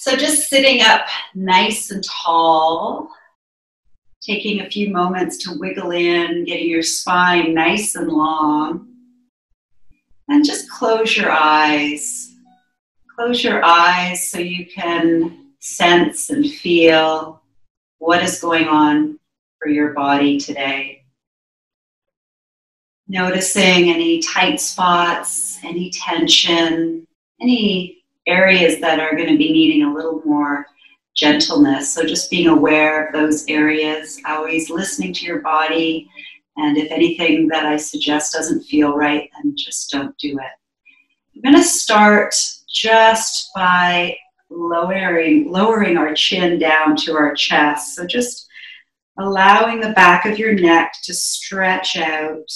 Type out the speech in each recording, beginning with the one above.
So just sitting up nice and tall, taking a few moments to wiggle in, getting your spine nice and long. And just close your eyes. Close your eyes so you can sense and feel what is going on for your body today. Noticing any tight spots, any tension, any areas that are going to be needing a little more gentleness. So just being aware of those areas, always listening to your body, and if anything that I suggest doesn't feel right, then just don't do it. I'm going to start just by lowering lowering our chin down to our chest. So just allowing the back of your neck to stretch out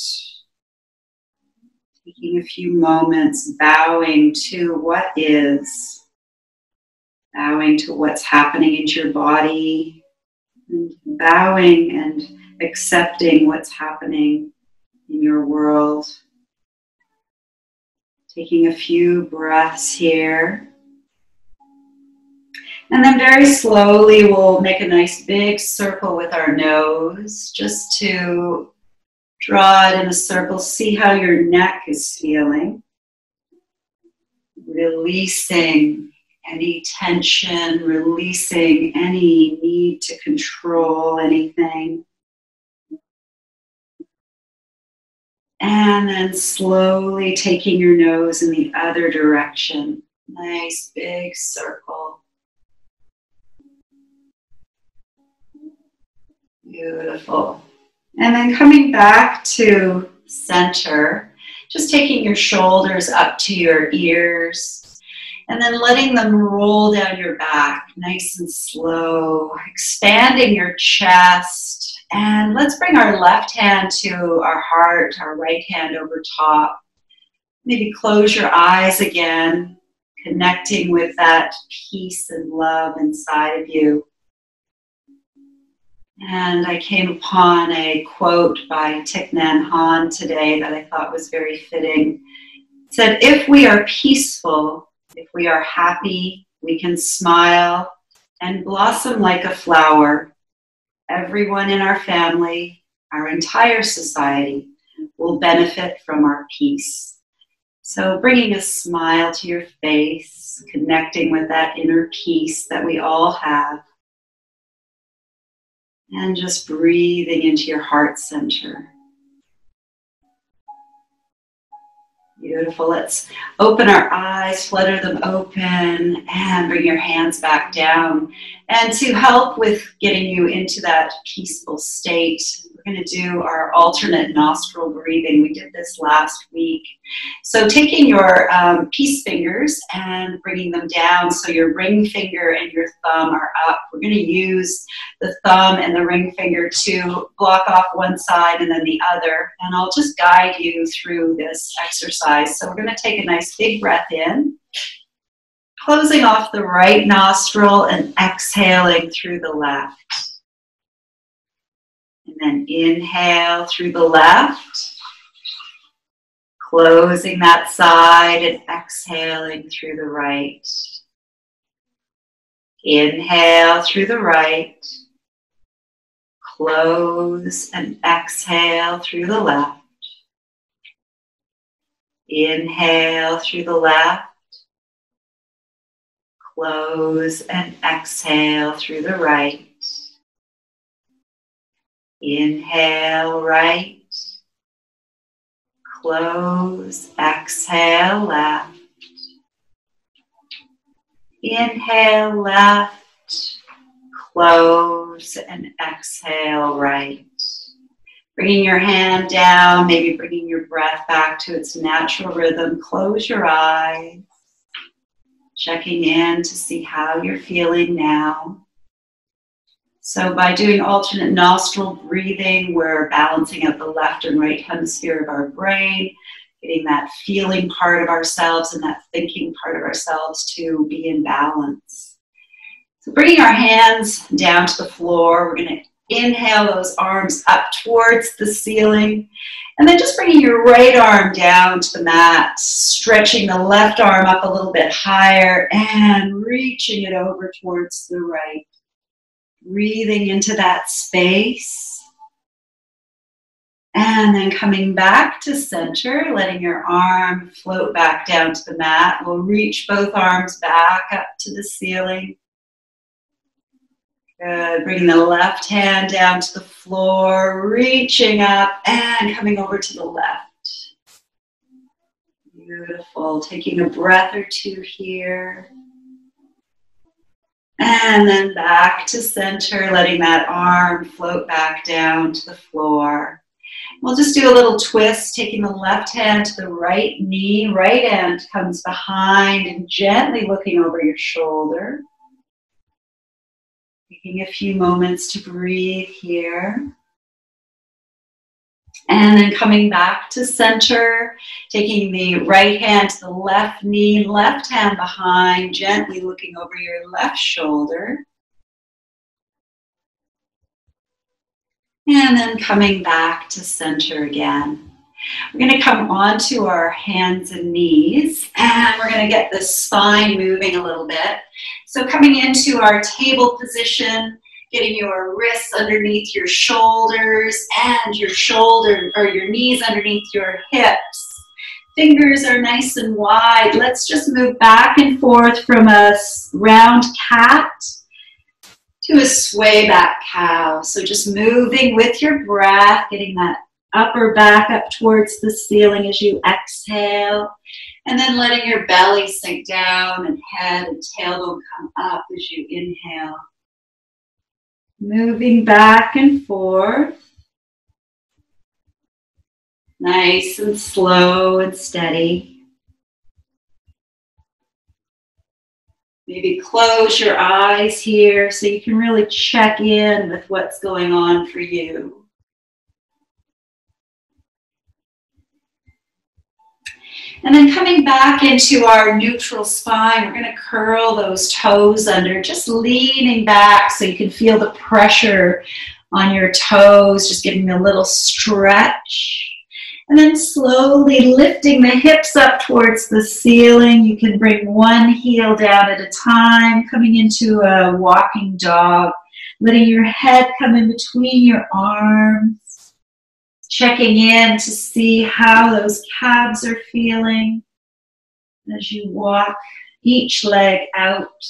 taking a few moments bowing to what is, bowing to what's happening in your body, and bowing and accepting what's happening in your world. Taking a few breaths here. And then very slowly, we'll make a nice big circle with our nose just to Draw it in a circle. See how your neck is feeling. Releasing any tension, releasing any need to control anything. And then slowly taking your nose in the other direction. Nice big circle. Beautiful. And then coming back to center, just taking your shoulders up to your ears and then letting them roll down your back nice and slow, expanding your chest. And let's bring our left hand to our heart, our right hand over top. Maybe close your eyes again, connecting with that peace and love inside of you. And I came upon a quote by Thich Nhat Hanh today that I thought was very fitting. It said, If we are peaceful, if we are happy, we can smile and blossom like a flower. Everyone in our family, our entire society will benefit from our peace. So, bringing a smile to your face, connecting with that inner peace that we all have and just breathing into your heart center. Beautiful. Let's open our eyes, flutter them open, and bring your hands back down. And to help with getting you into that peaceful state, going to do our alternate nostril breathing. We did this last week. So taking your um, peace fingers and bringing them down so your ring finger and your thumb are up. We're going to use the thumb and the ring finger to block off one side and then the other. And I'll just guide you through this exercise. So we're going to take a nice big breath in closing off the right nostril and exhaling through the left. And inhale through the left, closing that side and exhaling through the right. Inhale through the right, close and exhale through the left. Inhale through the left, close and exhale through the right. Inhale right, close, exhale left. Inhale left, close, and exhale right. Bringing your hand down, maybe bringing your breath back to its natural rhythm. Close your eyes, checking in to see how you're feeling now. So by doing alternate nostril breathing, we're balancing out the left and right hemisphere of our brain, getting that feeling part of ourselves and that thinking part of ourselves to be in balance. So bringing our hands down to the floor, we're going to Inhale those arms up towards the ceiling. And then just bringing your right arm down to the mat, stretching the left arm up a little bit higher and reaching it over towards the right. Breathing into that space. And then coming back to center, letting your arm float back down to the mat. We'll reach both arms back up to the ceiling. Good. Bringing the left hand down to the floor, reaching up and coming over to the left. Beautiful. Taking a breath or two here. And then back to center, letting that arm float back down to the floor. We'll just do a little twist, taking the left hand to the right knee. Right hand comes behind and gently looking over your shoulder. Taking a few moments to breathe here. And then coming back to center, taking the right hand to the left knee, left hand behind, gently looking over your left shoulder. And then coming back to center again. We're going to come onto our hands and knees and we're going to get the spine moving a little bit. So coming into our table position, getting your wrists underneath your shoulders and your shoulder or your knees underneath your hips. Fingers are nice and wide. Let's just move back and forth from a round cat to a sway back cow. So just moving with your breath, getting that upper back up towards the ceiling as you exhale. And then letting your belly sink down and head and tailbone come up as you inhale. Moving back and forth. Nice and slow and steady. Maybe close your eyes here so you can really check in with what's going on for you. And then coming back into our neutral spine, we're going to curl those toes under, just leaning back so you can feel the pressure on your toes, just giving a little stretch. And then slowly lifting the hips up towards the ceiling. You can bring one heel down at a time, coming into a walking dog, letting your head come in between your arms, checking in to see how those calves are feeling as you walk each leg out.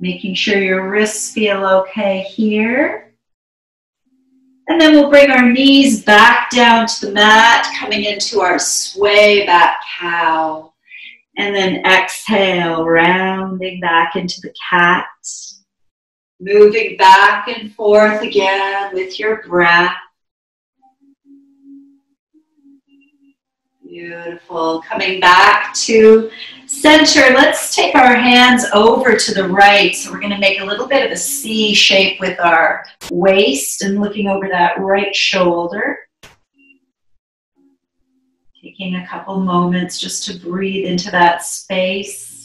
Making sure your wrists feel okay here. And then we'll bring our knees back down to the mat, coming into our sway back cow. And then exhale, rounding back into the cat. Moving back and forth again with your breath. Beautiful. Coming back to center. Let's take our hands over to the right. So we're going to make a little bit of a C shape with our waist and looking over that right shoulder. Taking a couple moments just to breathe into that space.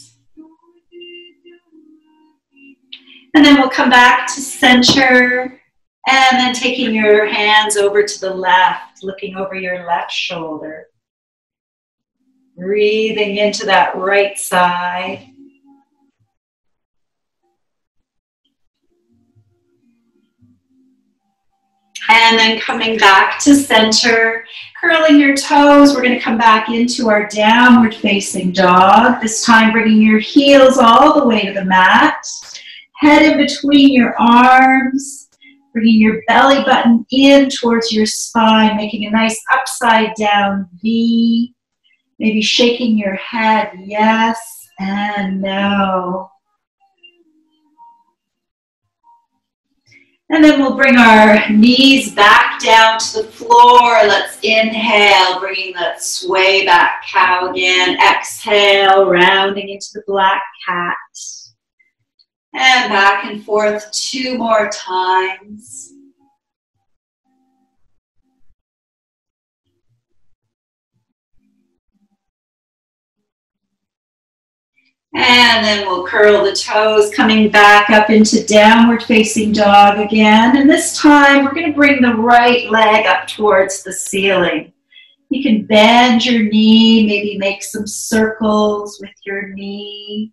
And then we'll come back to center and then taking your hands over to the left, looking over your left shoulder. Breathing into that right side. And then coming back to center, curling your toes. We're going to come back into our downward facing dog. This time bringing your heels all the way to the mat. Head in between your arms. Bringing your belly button in towards your spine, making a nice upside down V. Maybe shaking your head, yes and no. And then we'll bring our knees back down to the floor. Let's inhale, bringing that sway back cow again. Exhale, rounding into the black cat. And back and forth two more times. And then we'll curl the toes, coming back up into downward facing dog again. And this time we're going to bring the right leg up towards the ceiling. You can bend your knee, maybe make some circles with your knee,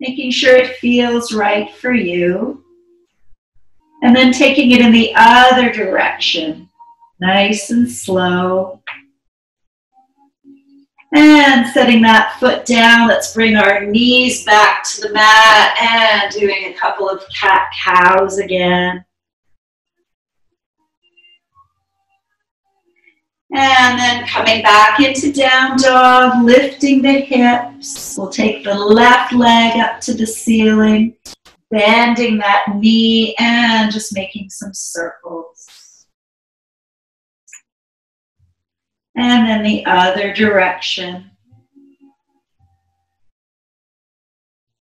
making sure it feels right for you. And then taking it in the other direction, nice and slow. And setting that foot down, let's bring our knees back to the mat and doing a couple of cat cows again. And then coming back into down dog, lifting the hips. We'll take the left leg up to the ceiling, bending that knee and just making some circles. and then the other direction.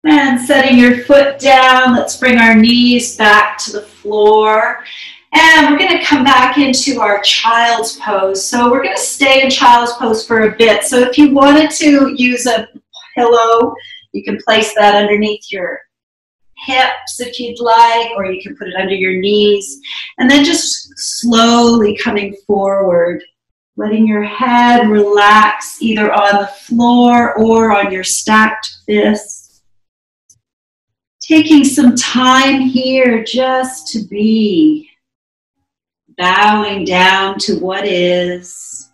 And setting your foot down, let's bring our knees back to the floor. And we're going to come back into our child's pose. So we're going to stay in child's pose for a bit. So if you wanted to use a pillow, you can place that underneath your hips if you'd like, or you can put it under your knees. And then just slowly coming forward letting your head relax either on the floor or on your stacked fists. Taking some time here just to be, bowing down to what is,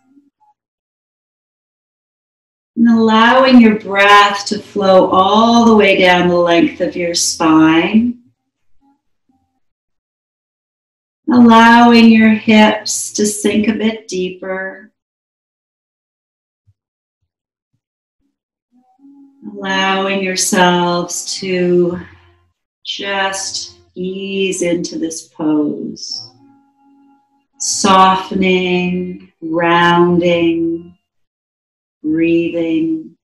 and allowing your breath to flow all the way down the length of your spine. allowing your hips to sink a bit deeper. Allowing yourselves to just ease into this pose. Softening, rounding, breathing.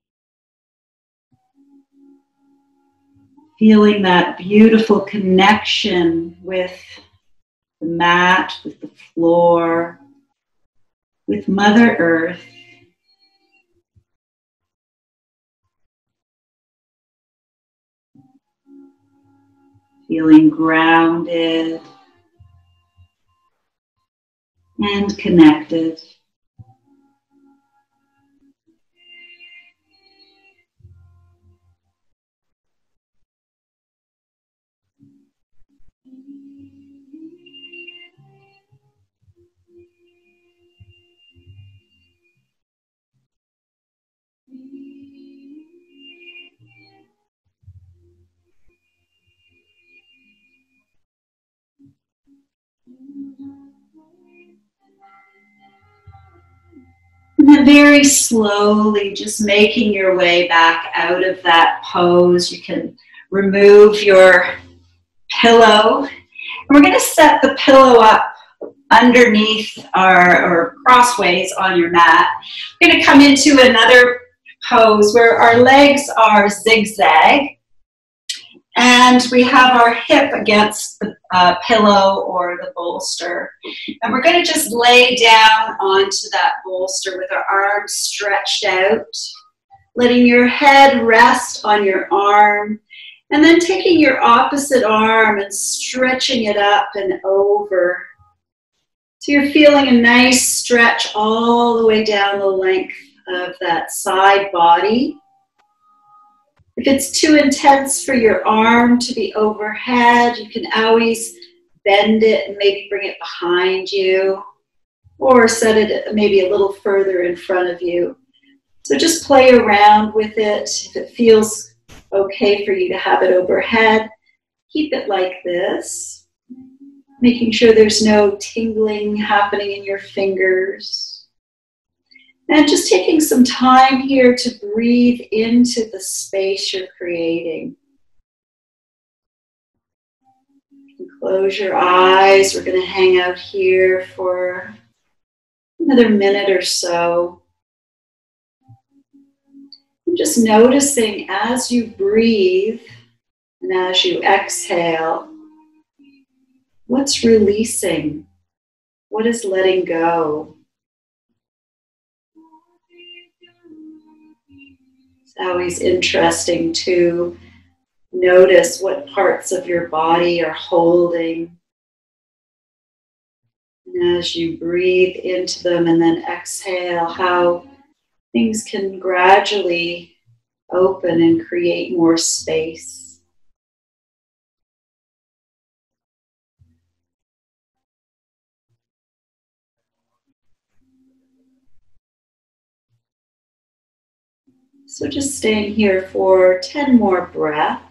Feeling that beautiful connection with the mat, with the floor, with Mother Earth. Feeling grounded and connected. Then very slowly, just making your way back out of that pose. You can remove your pillow. And we're going to set the pillow up underneath our, or crossways on your mat. We're going to come into another pose where our legs are zigzag and we have our hip against the uh, pillow or the bolster. And we're going to just lay down onto that bolster with our arms stretched out, letting your head rest on your arm, and then taking your opposite arm and stretching it up and over. So you're feeling a nice stretch all the way down the length of that side body. If it's too intense for your arm to be overhead, you can always bend it and maybe bring it behind you or set it maybe a little further in front of you. So just play around with it. If it feels okay for you to have it overhead, keep it like this, making sure there's no tingling happening in your fingers. And just taking some time here to breathe into the space you're creating. Close your eyes. We're going to hang out here for another minute or so. Just noticing as you breathe and as you exhale, what's releasing? What is letting go? Always interesting to notice what parts of your body are holding. And as you breathe into them and then exhale, how things can gradually open and create more space. So just staying here for 10 more breaths.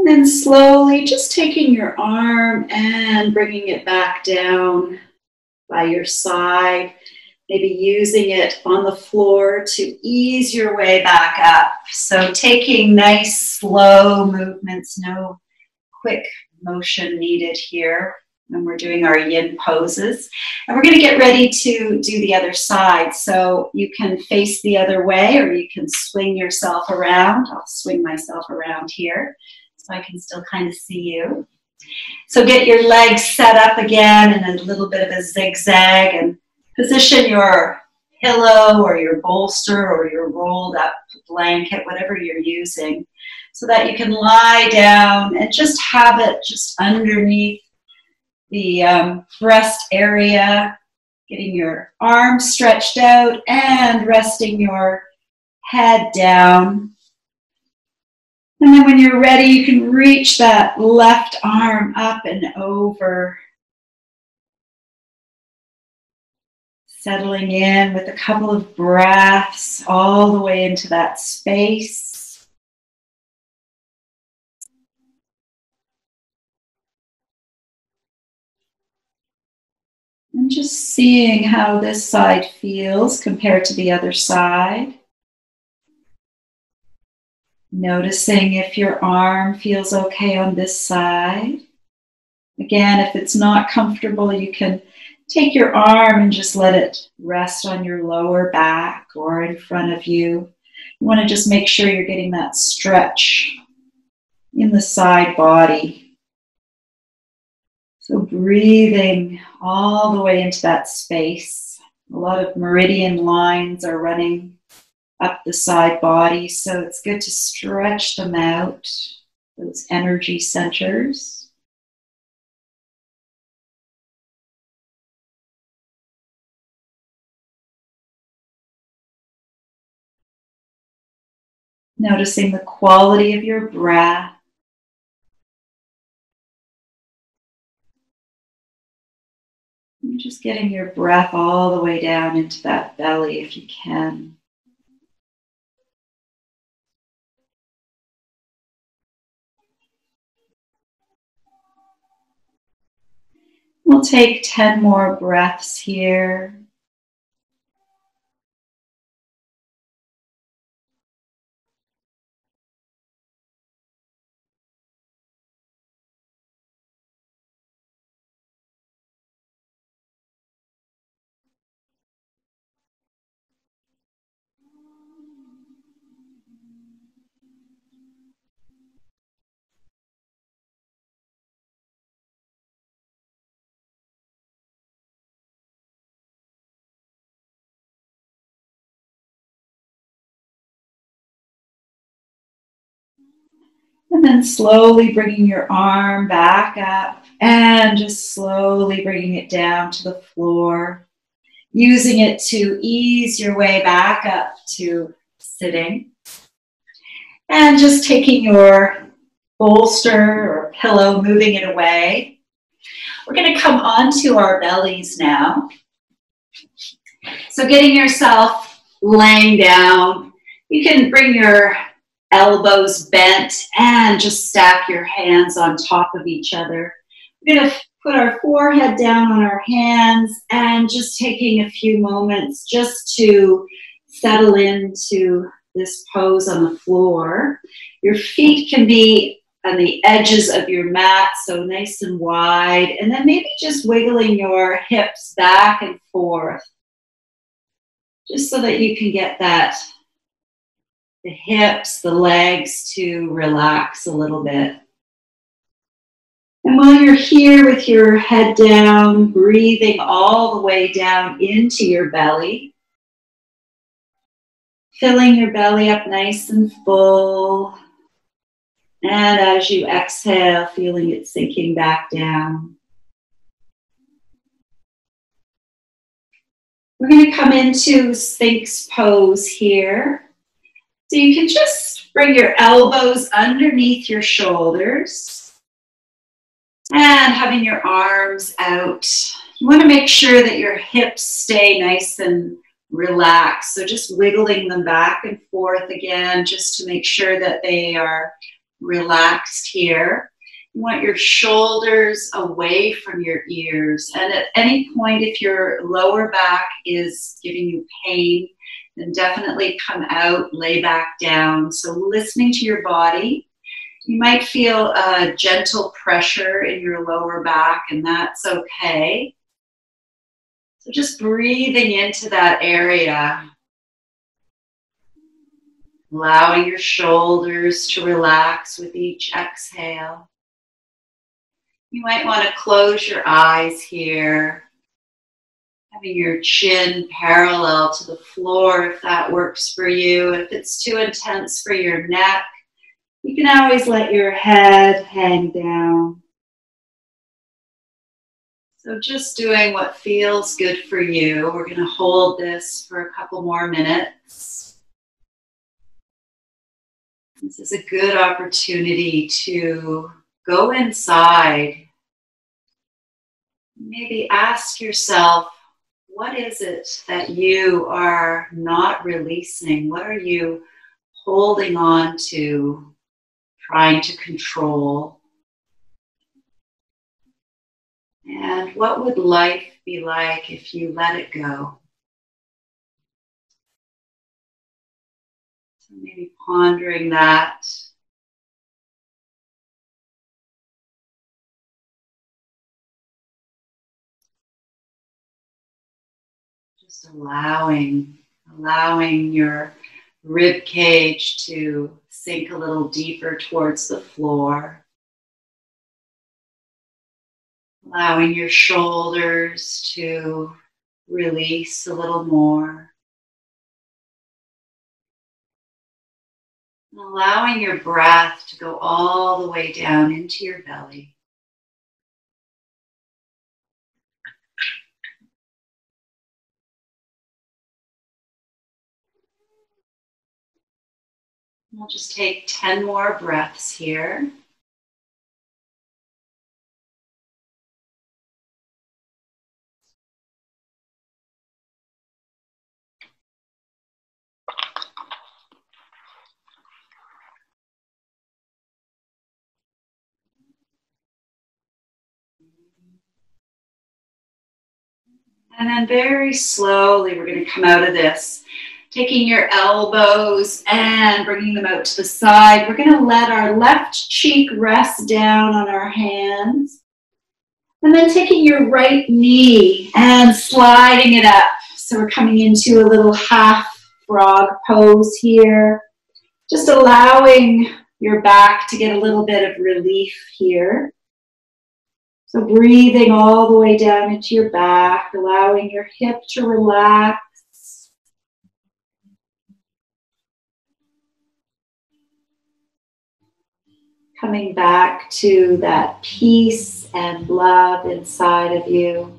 And then slowly just taking your arm and bringing it back down by your side. Maybe using it on the floor to ease your way back up. So taking nice slow movements, no quick motion needed here when we're doing our yin poses. And we're going to get ready to do the other side. So you can face the other way or you can swing yourself around. I'll swing myself around here so I can still kind of see you. So get your legs set up again in a little bit of a zigzag and position your pillow or your bolster or your rolled up blanket, whatever you're using, so that you can lie down and just have it just underneath the um, breast area, getting your arms stretched out and resting your head down and then when you're ready, you can reach that left arm up and over. Settling in with a couple of breaths all the way into that space. And just seeing how this side feels compared to the other side. Noticing if your arm feels okay on this side. Again, if it's not comfortable, you can take your arm and just let it rest on your lower back or in front of you. You want to just make sure you're getting that stretch in the side body. So breathing all the way into that space. A lot of meridian lines are running up the side body. So it's good to stretch them out, those energy centers. Noticing the quality of your breath. just getting your breath all the way down into that belly if you can. We'll take 10 more breaths here. And then slowly bringing your arm back up and just slowly bringing it down to the floor. Using it to ease your way back up to sitting. And just taking your bolster or pillow, moving it away. We're going to come onto our bellies now. So getting yourself laying down. You can bring your elbows bent, and just stack your hands on top of each other. We're going to put our forehead down on our hands and just taking a few moments just to settle into this pose on the floor. Your feet can be on the edges of your mat, so nice and wide. And then maybe just wiggling your hips back and forth, just so that you can get that, the hips, the legs to relax a little bit. And while you're here with your head down, breathing all the way down into your belly, filling your belly up nice and full. And as you exhale, feeling it sinking back down. We're going to come into Sphinx pose here. So you can just bring your elbows underneath your shoulders. And having your arms out. You want to make sure that your hips stay nice and relaxed. So just wiggling them back and forth again, just to make sure that they are relaxed here. You want your shoulders away from your ears. And at any point, if your lower back is giving you pain, then definitely come out, lay back down. So listening to your body you might feel a gentle pressure in your lower back, and that's okay. So just breathing into that area, allowing your shoulders to relax with each exhale. You might want to close your eyes here, having your chin parallel to the floor if that works for you. If it's too intense for your neck, you can always let your head hang down. So just doing what feels good for you. We're going to hold this for a couple more minutes. This is a good opportunity to go inside. Maybe ask yourself, what is it that you are not releasing? What are you holding on to? trying to control. And what would life be like if you let it go? So maybe pondering that. Just allowing, allowing your rib cage to sink a little deeper towards the floor. Allowing your shoulders to release a little more. allowing your breath to go all the way down into your belly. We'll just take 10 more breaths here. And then very slowly, we're going to come out of this taking your elbows and bringing them out to the side. We're going to let our left cheek rest down on our hands. And then taking your right knee and sliding it up. So we're coming into a little half frog pose here. Just allowing your back to get a little bit of relief here. So breathing all the way down into your back, allowing your hip to relax coming back to that peace and love inside of you.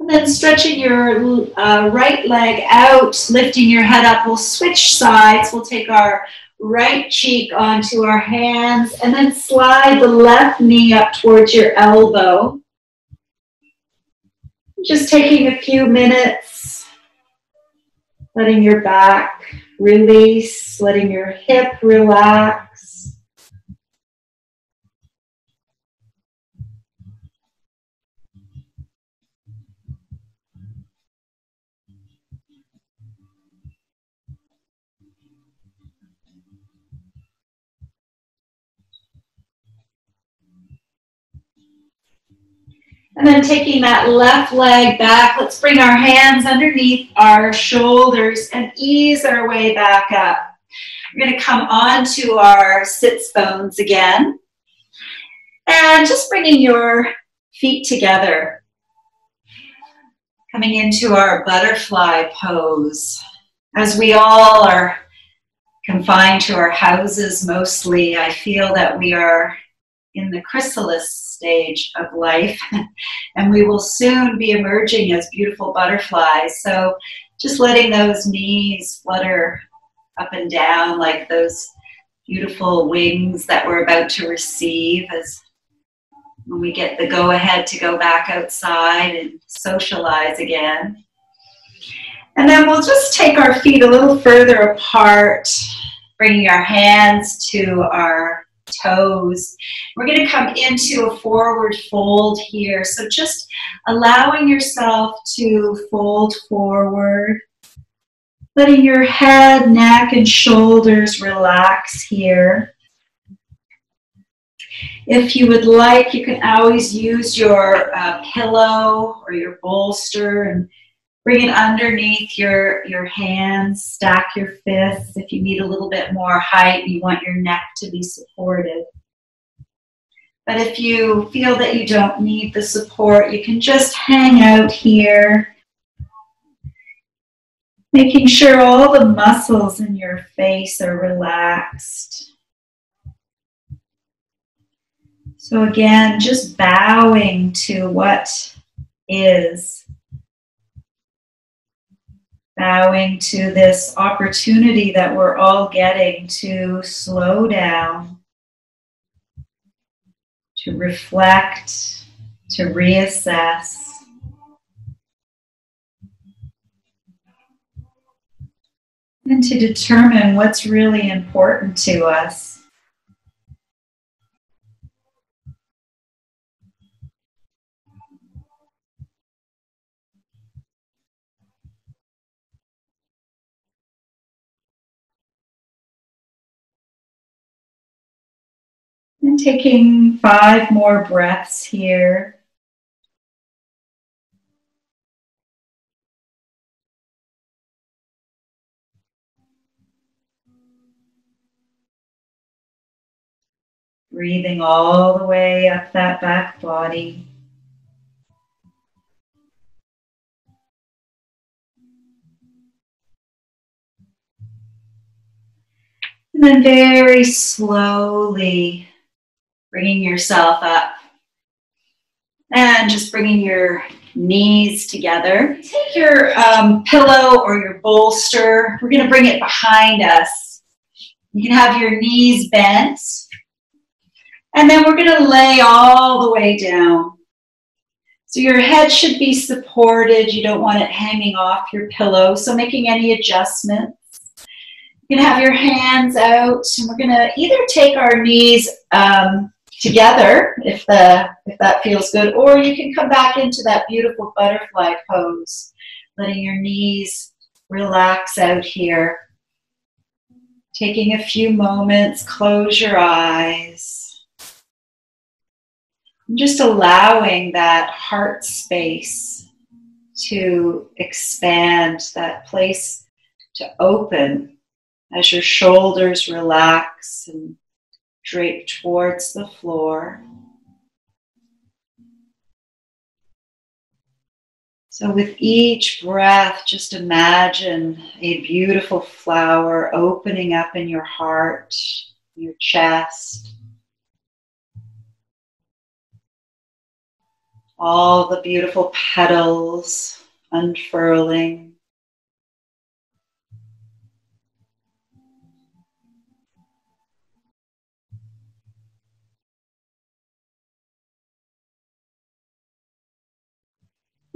And then stretching your uh, right leg out, lifting your head up. We'll switch sides. We'll take our right cheek onto our hands, and then slide the left knee up towards your elbow. Just taking a few minutes, letting your back release, letting your hip relax. And then taking that left leg back, let's bring our hands underneath our shoulders and ease our way back up. We're going to come onto our sits bones again. And just bringing your feet together. Coming into our butterfly pose. As we all are confined to our houses mostly, I feel that we are in the chrysalis stage of life, and we will soon be emerging as beautiful butterflies. So just letting those knees flutter up and down like those beautiful wings that we're about to receive as when we get the go ahead to go back outside and socialize again. And then we'll just take our feet a little further apart, bringing our hands to our toes. We're going to come into a forward fold here. So just allowing yourself to fold forward. Letting your head, neck, and shoulders relax here. If you would like, you can always use your uh, pillow or your bolster and Bring it underneath your, your hands, stack your fists. If you need a little bit more height, you want your neck to be supported. But if you feel that you don't need the support, you can just hang out here, making sure all the muscles in your face are relaxed. So again, just bowing to what is bowing to this opportunity that we're all getting to slow down, to reflect, to reassess. And to determine what's really important to us. Taking five more breaths here. Breathing all the way up that back body. And then very slowly bringing yourself up and just bringing your knees together. Take your um, pillow or your bolster. We're going to bring it behind us. You can have your knees bent. And then we're going to lay all the way down. So your head should be supported. You don't want it hanging off your pillow. So making any adjustments. You can have your hands out. And we're going to either take our knees um, together if the if that feels good. Or you can come back into that beautiful butterfly pose letting your knees relax out here. Taking a few moments close your eyes. Just allowing that heart space to expand that place to open as your shoulders relax and drape towards the floor. So, with each breath, just imagine a beautiful flower opening up in your heart, your chest. All the beautiful petals unfurling.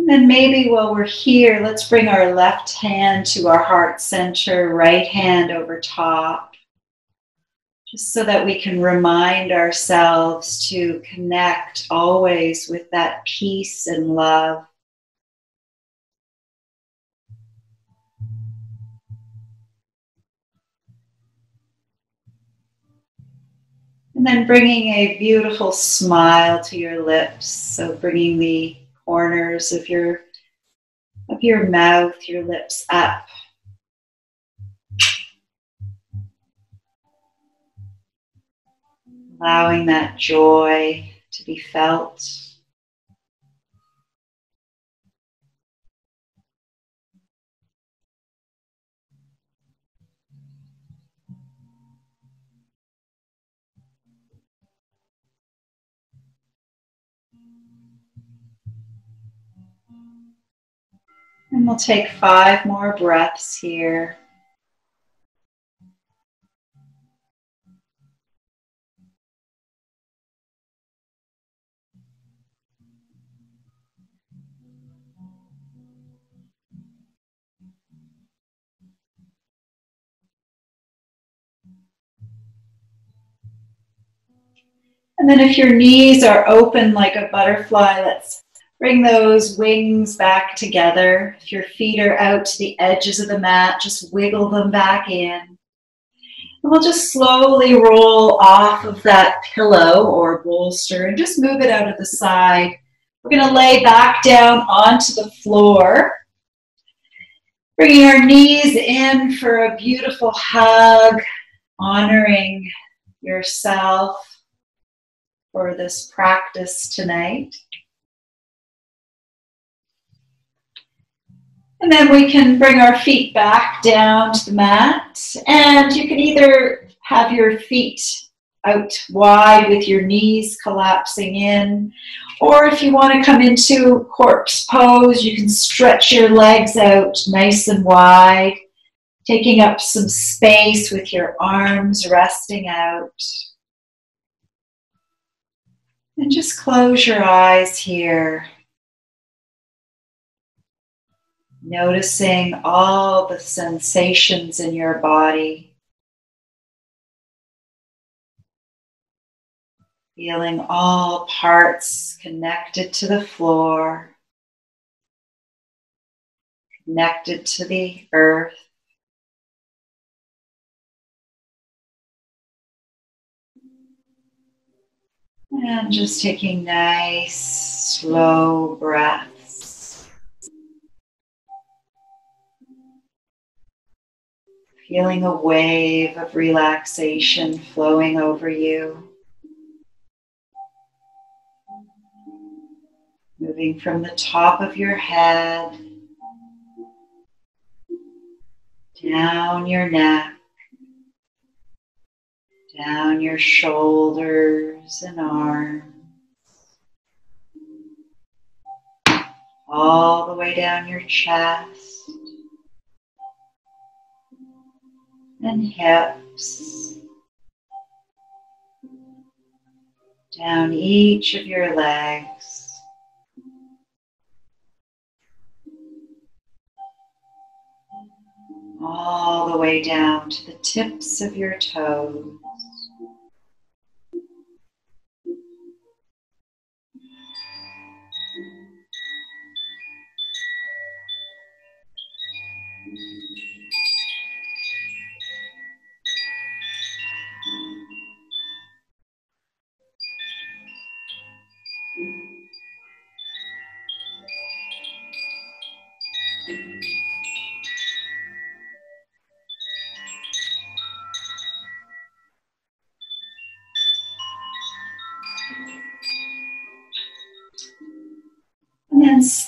And then maybe while we're here, let's bring our left hand to our heart center, right hand over top, just so that we can remind ourselves to connect always with that peace and love. And then bringing a beautiful smile to your lips. So bringing the corners of your of your mouth, your lips up. Allowing that joy to be felt. And we'll take five more breaths here. And then if your knees are open like a butterfly, let's Bring those wings back together. If your feet are out to the edges of the mat, just wiggle them back in. And we'll just slowly roll off of that pillow or bolster and just move it out of the side. We're going to lay back down onto the floor. Bringing our knees in for a beautiful hug, honoring yourself for this practice tonight. And then we can bring our feet back down to the mat. And you can either have your feet out wide with your knees collapsing in. Or if you want to come into corpse pose, you can stretch your legs out nice and wide, taking up some space with your arms resting out. And just close your eyes here. Noticing all the sensations in your body. Feeling all parts connected to the floor, connected to the earth. And just taking nice, slow breaths. Feeling a wave of relaxation flowing over you. Moving from the top of your head down your neck, down your shoulders and arms, all the way down your chest. And hips, down each of your legs. All the way down to the tips of your toes.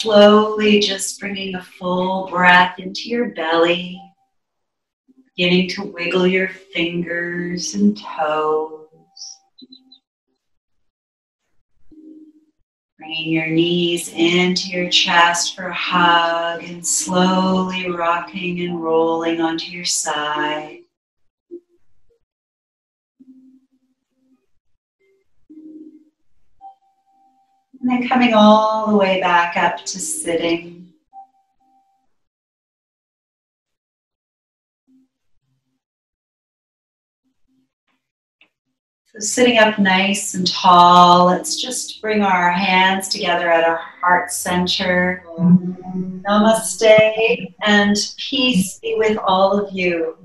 Slowly just bringing a full breath into your belly, beginning to wiggle your fingers and toes. Bringing your knees into your chest for a hug and slowly rocking and rolling onto your side. And then coming all the way back up to sitting. So sitting up nice and tall, let's just bring our hands together at our heart center. Mm-hmm. Namaste and peace be with all of you.